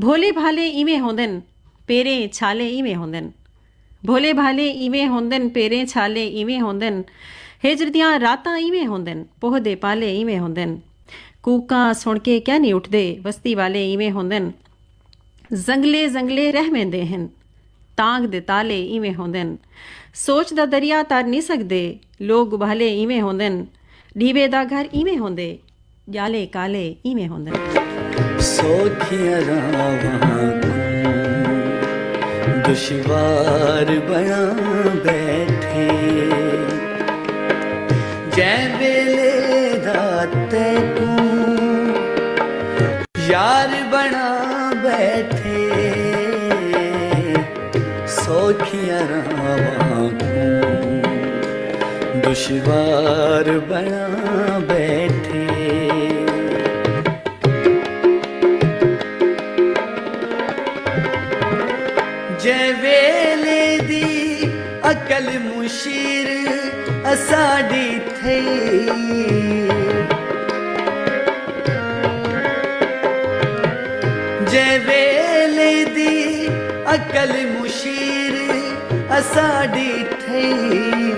ਭੋਲੇ ਭਾਲੇ ਇਵੇਂ ਹੁੰਦਨ ਪੇਰੇ ਛਾਲੇ ਇਵੇਂ ਹੁੰਦਨ ਭੋਲੇ ਭਾਲੇ ਇਵੇਂ ਹੁੰਦਨ ਪੇਰੇ ਛਾਲੇ ਇਵੇਂ ਹੁੰਦਨ ਹਿਜਰ ਦੀਆਂ ਰਾਤਾਂ ਇਵੇਂ ਹੁੰਦਨ ਪੋਹਦੇ ਪਾਲੇ ਇਵੇਂ ਹੁੰਦਨ ਕੂਕਾਂ ਸੁਣ ਕੇ ਕਿਆ ਨਹੀਂ ਉੱਠਦੇ ਬਸਤੀ ਵਾਲੇ ਇਵੇਂ ਹੁੰਦਨ ਜ਼ੰਗਲੇ ਜ਼ੰਗਲੇ ਰਹਿਮੇਂਦੇ ਹਨ ਤਾਂਗ ਦੇ ਤਾਲੇ ਇਵੇਂ ਹੁੰਦਨ ਸੋਚ ਦਾ ਦਰਿਆ ਤਰ ਨਹੀਂ ਸਕਦੇ ਲੋਕ ਭਾਲੇ ਇਵੇਂ ਹੁੰਦਨ ਢੀਵੇ ਦਾ ਘਰ ਇਵੇਂ ਹੁੰਦੇ ਜਾਲੇ ਕਾਲੇ ਇਵੇਂ ਹੁੰਦਨ ਸੋਖੀਆਂ ਰਾਵਾਂ ਦੁਸ਼ਵਾਰ ਬਣਾ ਬੈਠੇ। ਜੈ ਵੇਲੇ ਰਾਤੇ ਤੂੰ ਯਾਰ ਬਣਾ ਬੈਠੇ। ਸੋਖੀਆਂ ਰਾਵਾਂ ਦੁਸ਼ਵਾਰ ਬਣਾ ਬੈਠੇ। ਵੇਲੇ ਦੀ ਅਕਲ ਮੁਸ਼ੀਰ ਅਸਾਡੀ ਥਈ ਜੈ ਵੇਲੇ ਦੀ ਅਕਲ ਮੁਸ਼ੀਰ ਅਸਾਡੀ ਥਈ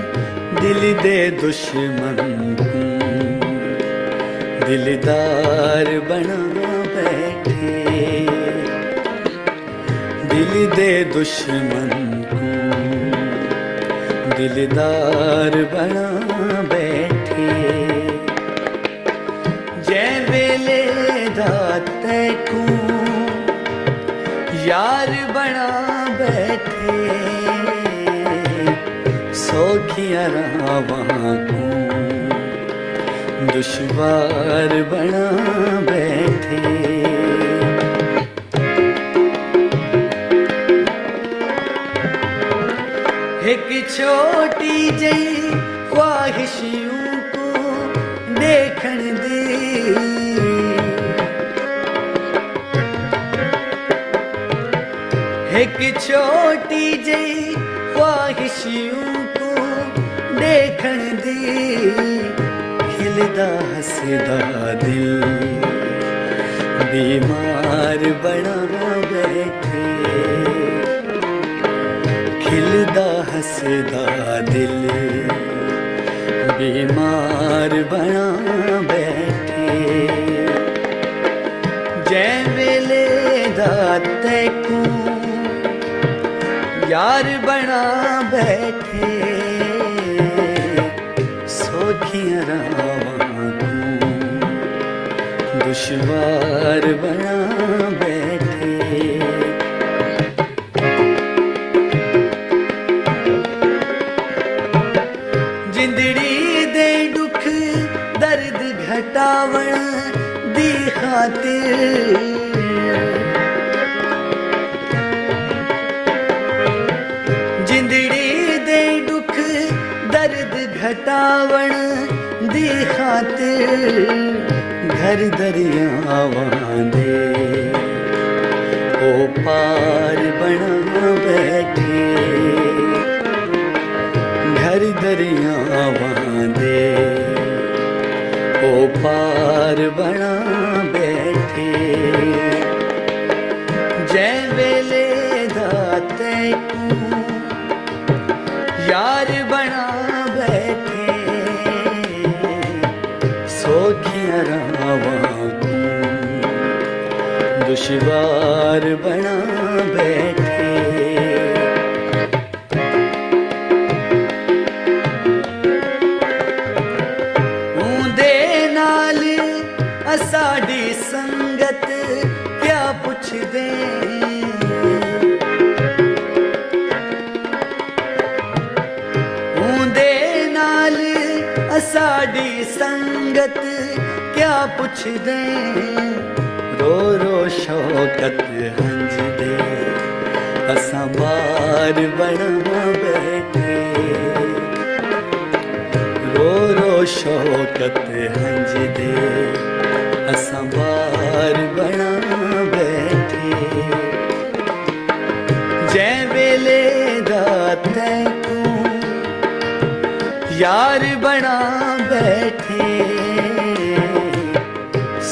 ਦਿਲ ਦੇ ਦੁਸ਼ਮਨ ਦਿਲਦਾਰ ਬਣਾ ਬੈਠੇ दिल दे दुश्मन को दिलदार बना बैठे जै वेले दाते को यार बना बैठे सौखिया रावा को दुश्वार बना बैठे एक छोटी जई ख्वाहिशियों को देखण दे। एक छोटी जई ख्वाहिशियों को देखण दे। खिलदा हसदा दिल, बीमार बना बैठे ਦਾ ਹੱਸਦਾ ਦਿਲ ਬਿਮਾਰ ਬਣਾ ਬੈਠੇ ਜੈ ਵੇਲੇ ਦਾ ਤੈਕੂ ਯਾਰ ਬਣਾ ਬੈਠੇ ਸੋਖੀਆਂ ਰਾਵਾਂ ਤੂੰ ਦੁਸ਼ਵਾਰ ਬਣਾ विंदड़ी दे दुख दर्द घटावण दी खातिर। घटावन दी खातिर। घर दरियावा दे ਕਰ ਦਰਿਆਵਾਂ ਦੇ। ਉਹ ਪਾਰ ਬਣਾ ਬੈਠੇ। ਜੈ ਵੇਲੇ ਦਾ ਯਾਰ ਬਣਾ ਬੈਠੇ। ਸੋਖੀਆਂ ਰਾਵਾਂ ਦੁਸ਼ਵਾਰ ਬਣਾ ਬੈ पूछ पुछदे रो रो, शौकत हंज दे। असां बार बण बैठे। रो रो, शौकत हंज दे। असां बार बण बैठे। जंहिं वेले रात यार बणा